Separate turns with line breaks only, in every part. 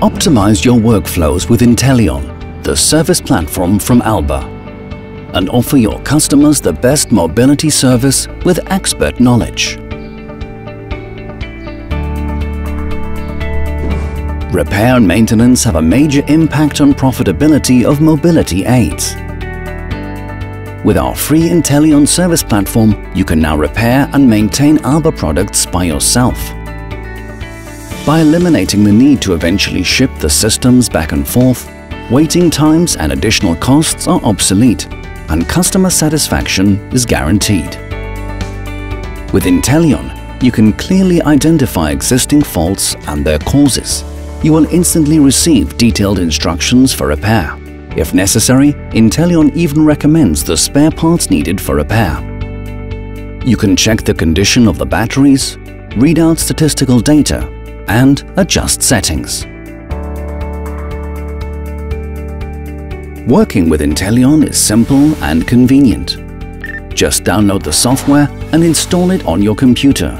Optimize your workflows with Intellion, the service platform from Alber, and offer your customers the best mobility service with expert knowledge. Repair and maintenance have a major impact on profitability of mobility aids. With our free Intellion service platform, you can now repair and maintain Alber products by yourself. By eliminating the need to eventually ship the systems back and forth, waiting times and additional costs are obsolete and customer satisfaction is guaranteed. With Intellion, you can clearly identify existing faults and their causes. You will instantly receive detailed instructions for repair. If necessary, Intellion even recommends the spare parts needed for repair. You can check the condition of the batteries, read out statistical data, and adjust settings. Working with Intellion is simple and convenient. Just download the software and install it on your computer.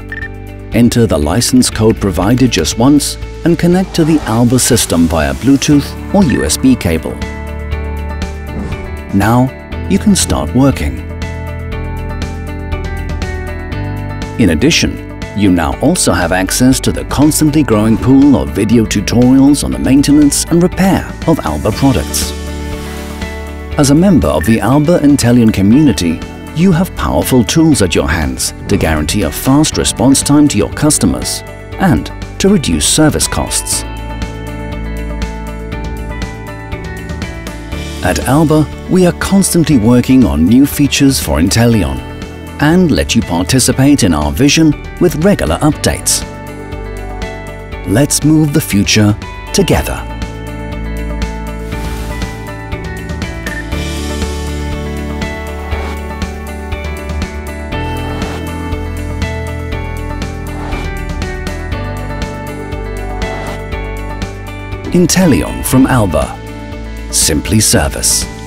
Enter the license code provided just once and connect to the Alber system via Bluetooth or USB cable. Now you can start working. In addition, you now also have access to the constantly growing pool of video tutorials on the maintenance and repair of Alber products. As a member of the Alber Intellion community, you have powerful tools at your hands to guarantee a fast response time to your customers and to reduce service costs. At Alber, we are constantly working on new features for Intellion and let you participate in our vision with regular updates. Let's move the future together. Intellion from Alber. Simply Service.